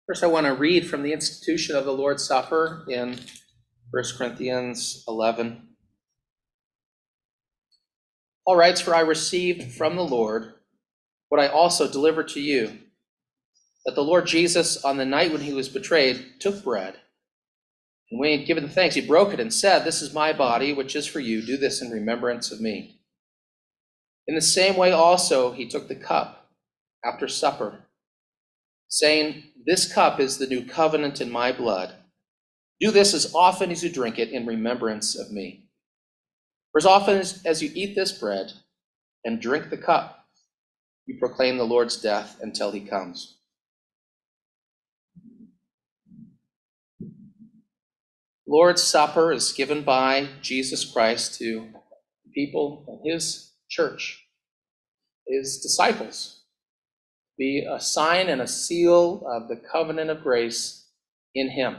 A: First, I want to read from the institution of the Lord's Supper in 1 Corinthians 11. Paul writes, For I received from the Lord what I also delivered to you, that the Lord Jesus, on the night when he was betrayed, took bread. And when he had given thanks, he broke it and said, This is my body, which is for you. Do this in remembrance of me. In the same way, also, he took the cup after supper, saying, This cup is the new covenant in my blood. Do this as often as you drink it in remembrance of me. For as often as, as you eat this bread and drink the cup, you proclaim the Lord's death until he comes. Lord's Supper is given by Jesus Christ to people in his church, his disciples, be a sign and a seal of the covenant of grace in him.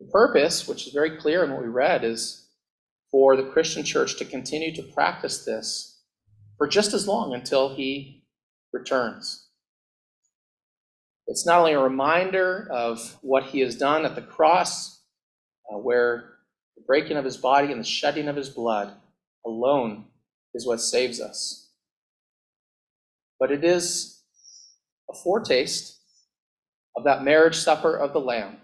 A: The purpose, which is very clear in what we read, is for the Christian church to continue to practice this for just as long until he returns. It's not only a reminder of what he has done at the cross, uh, where the breaking of his body and the shedding of his blood alone is what saves us, but it is a foretaste of that marriage supper of the Lamb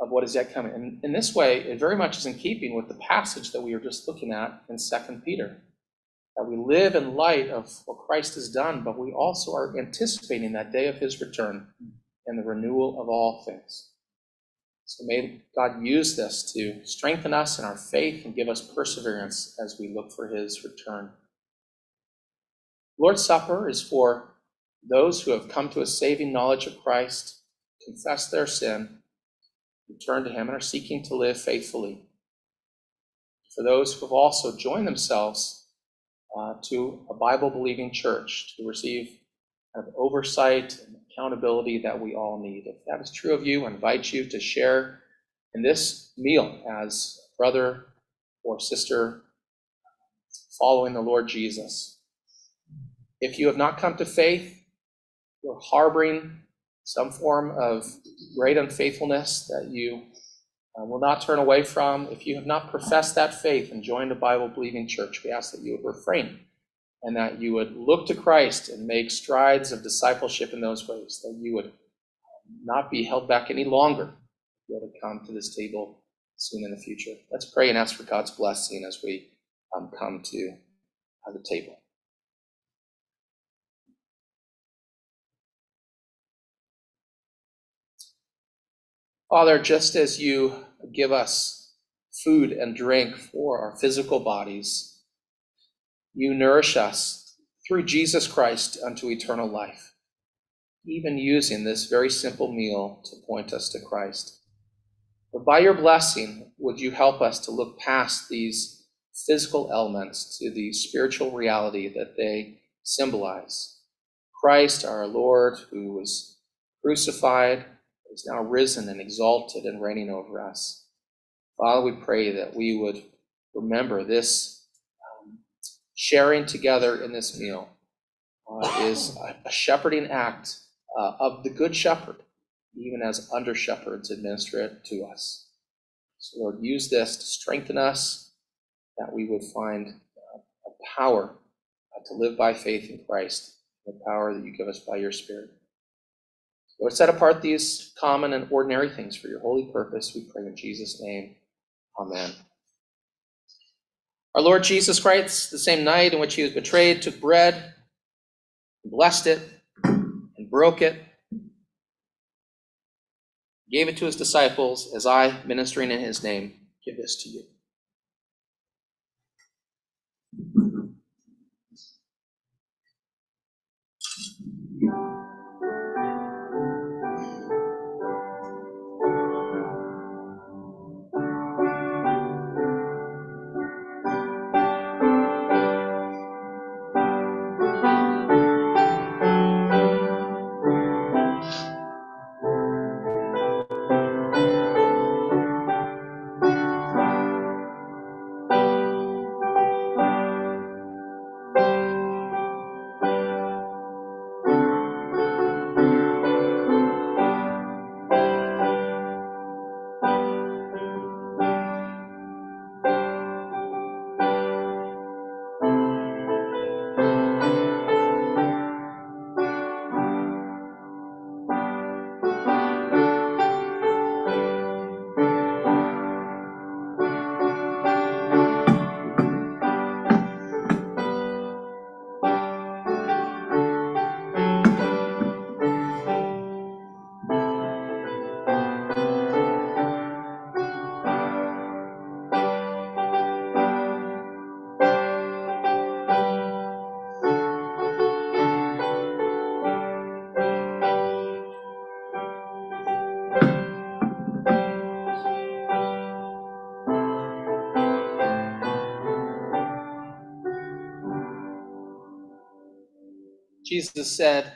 A: of what is yet coming. And in this way, it very much is in keeping with the passage that we were just looking at in Second Peter. That we live in light of what Christ has done, but we also are anticipating that day of his return and the renewal of all things. So may God use this to strengthen us in our faith and give us perseverance as we look for his return. Lord's Supper is for those who have come to a saving knowledge of Christ, confess their sin, turn to Him and are seeking to live faithfully. For those who have also joined themselves uh, to a Bible believing church to receive kind of oversight and accountability that we all need. If that is true of you, I invite you to share in this meal as brother or sister following the Lord Jesus. If you have not come to faith, you're harboring some form of great unfaithfulness that you uh, will not turn away from. If you have not professed that faith and joined a Bible believing church, we ask that you would refrain and that you would look to Christ and make strides of discipleship in those ways, that you would um, not be held back any longer, be able to come to this table soon in the future. Let's pray and ask for God's blessing as we um, come to uh, the table. Father, just as you give us food and drink for our physical bodies, you nourish us through Jesus Christ unto eternal life, even using this very simple meal to point us to Christ. But by your blessing, would you help us to look past these physical elements to the spiritual reality that they symbolize? Christ, our Lord, who was crucified, is now risen and exalted and reigning over us. Father, we pray that we would remember this sharing together in this meal uh, is a, shepherding act uh, of the Good Shepherd, even as under shepherds administer it to us. So, Lord, use this to strengthen us, that we would find uh, a power uh, to live by faith in Christ, the power that you give us by your Spirit. Lord, set apart these common and ordinary things for your holy purpose. We pray in Jesus' name. Amen. Our Lord Jesus Christ, the same night in which he was betrayed, took bread, blessed it, and broke it, gave it to his disciples, as I, ministering in his name, give this to you. Jesus said,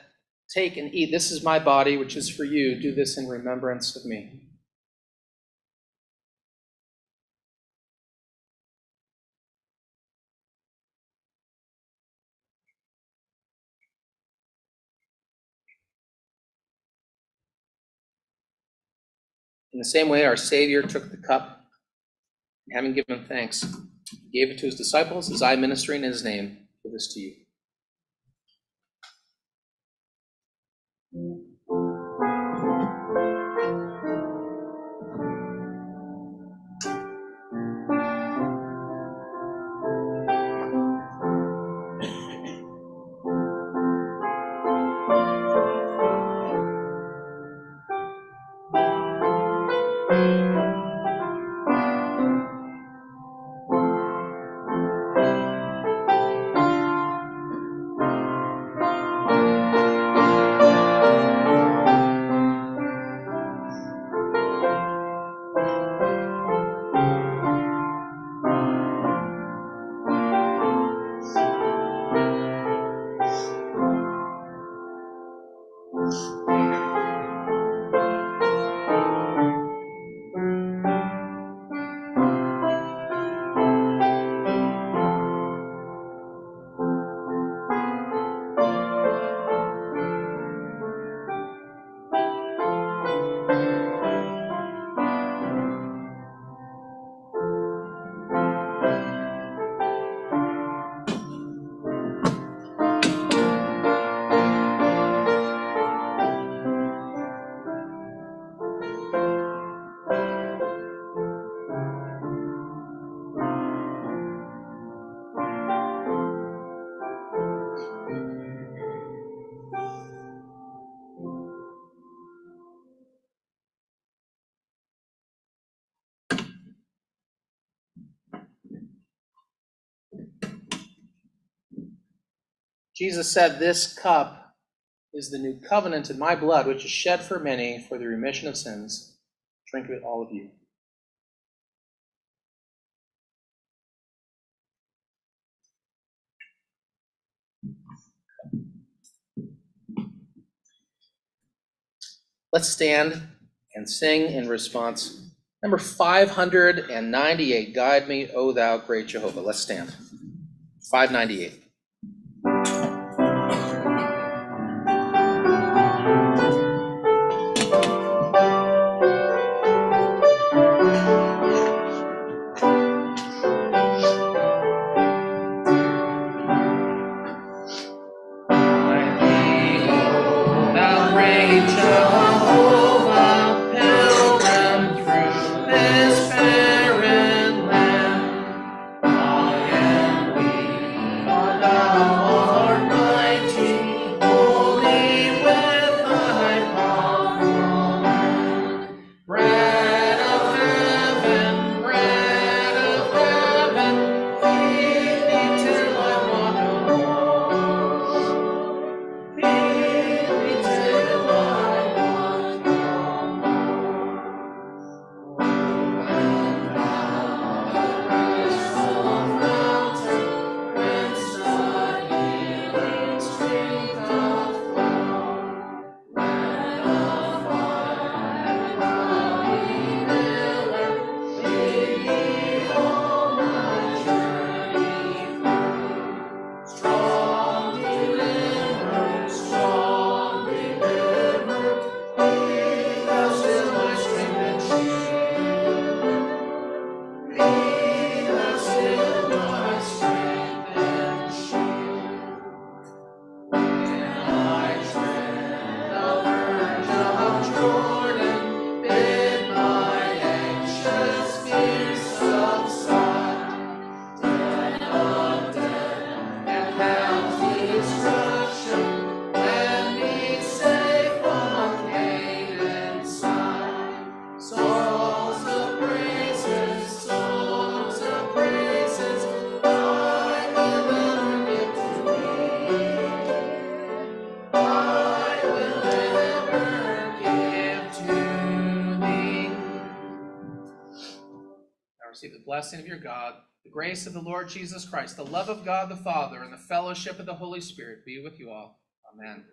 A: Take and eat. This is my body, which is for you. Do this in remembrance of me. In the same way, our Savior took the cup, and having given thanks, gave it to his disciples, as I ministering in his name, give this to you. Jesus said, This cup is the new covenant in my blood, which is shed for many for the remission of sins. Drink of it, all of you. Let's stand and sing in response. Number 598 Guide me, O thou great Jehovah. Let's stand. 598. Blessing of your God, the grace of the Lord Jesus Christ, the love of God the Father, and the fellowship of the Holy Spirit be with you all. Amen.